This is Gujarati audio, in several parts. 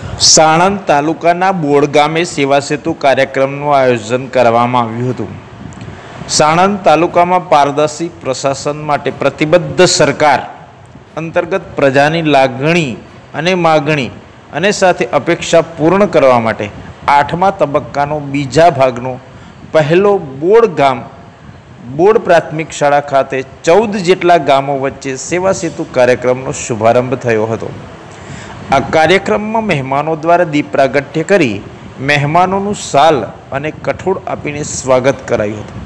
સાણંદ તાલુકાના બોડ ગામે સેવા સેતુ કાર્યક્રમનું આયોજન કરવામાં આવ્યું હતું. સાણંદ તાલુકામાં પારદર્શી પ્રશાસન માટે પ્રતિબદ્ધ સરકાર અંતર્ગત પ્રજાની લાગણી અને માગણી અને સાથે અપેક્ષા પૂર્ણ કરવા માટે આઠમા તબક્કાનો બીજા ભાગનો પહેલો બોડ ગામ બોર્ડ પ્રાથમિક શાળા ખાતે ચૌદ જેટલા ગામો વચ્ચે સેવા સેતુ કાર્યક્રમનો શુભારંભ થયો હતો. આ કાર્યક્રમમાં મહેમાનો દ્વારા દીપ પ્રાગટ્ય કરી મહેમાનોનું સાલ અને કઠોળ આપીને સ્વાગત કરાયું હતું.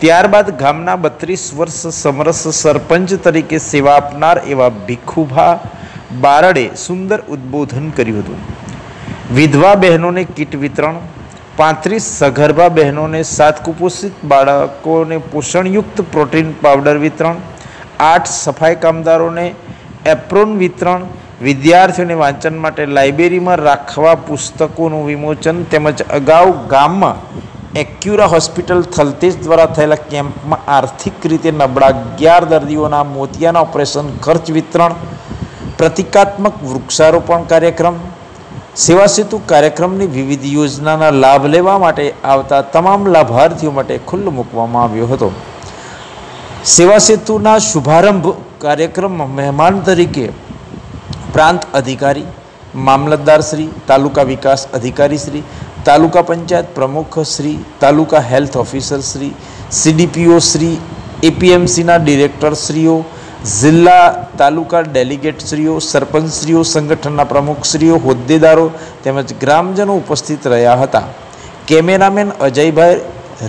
ત્યારબાદ ગામના બત્રીસ વર્ષ સમરસ સરપંચ તરીકે સેવા આપનાર એવા ભીખુભા બારડે સુંદર ઉદ્બોધન કર્યું હતું. વિધવા બહેનોને કીટ વિતરણ, પાંત્રીસ સગર્ભા બહેનોને સાત કુપોષિત બાળકોને પોષણયુક્ત પ્રોટીન પાવડર વિતરણ, આઠ સફાઈ કામદારોને એપ્રોન વિતરણ વિદ્યાર્થીઓને વાંચન માટે લાઇબ્રેરીમાં રાખવા પુસ્તકોનું વિમોચન તેમજ અગાઉ ગામમાં એક્યુરા હોસ્પિટલ થલતેજ દ્વારા થયેલા કેમ્પમાં આર્થિક રીતે નબળા અગિયાર દર્દીઓના મોતિયાના ઓપરેશન, ખર્ચ વિતરણ, પ્રતિકાત્મક વૃક્ષારોપણ કાર્યક્રમ, સેવા સેતુ કાર્યક્રમની વિવિધ યોજનાના લાભ લેવા માટે આવતા તમામ લાભાર્થીઓ માટે ખુલ્લો મૂકવામાં આવ્યો હતો. સેવા સેતુના શુભારંભ કાર્યક્રમમાં મહેમાન તરીકે પ્રાંત અધિકારી, મામલતદાર શ્રી, તાલુકા વિકાસ અધિકારી શ્રી, તાલુકા પંચાયત પ્રમુખ Shri, taluka health officer Shri, CDPO Shri એપીએમસીના ડિરેક્ટરશ્રીઓ જિલ્લા તાલુકા ડેલિગેટશ્રીઓ સરપંચશ્રીઓ સંગઠનના પ્રમુખશ્રીઓ હોદ્દેદારો તેમજ ગ્રામજનો ઉપસ્થિત રહ્યા હતા. કેમેરામેન અજયભાઈ,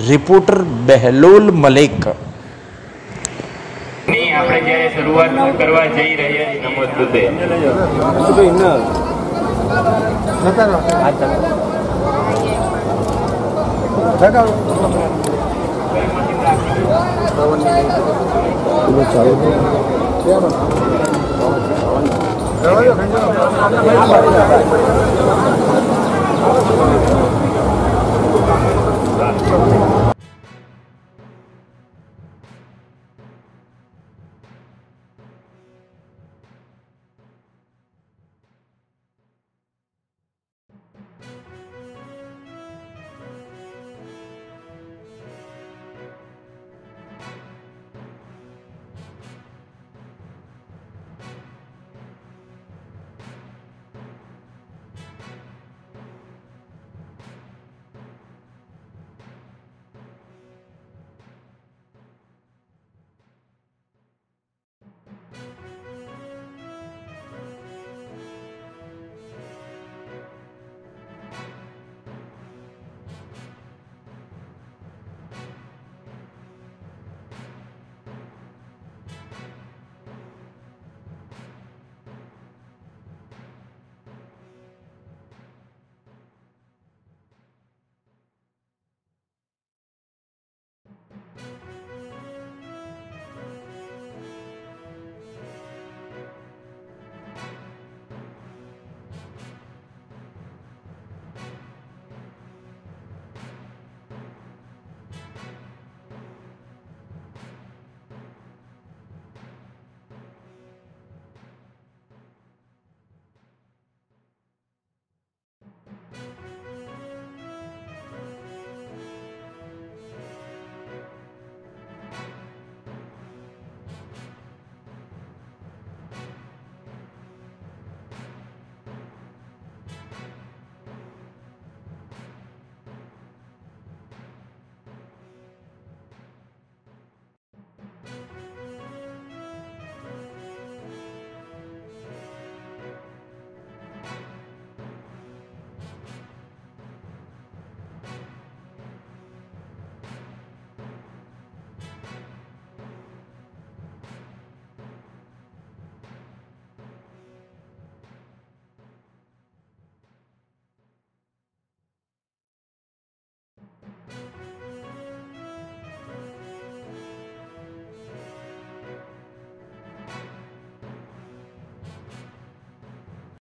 રિપોર્ટર બહેલોલ મલેક. આપણે જ્યારે શરૂઆત કરવા જઈ રહ્યા છીએ નમો બુદ્ધે ચાલુ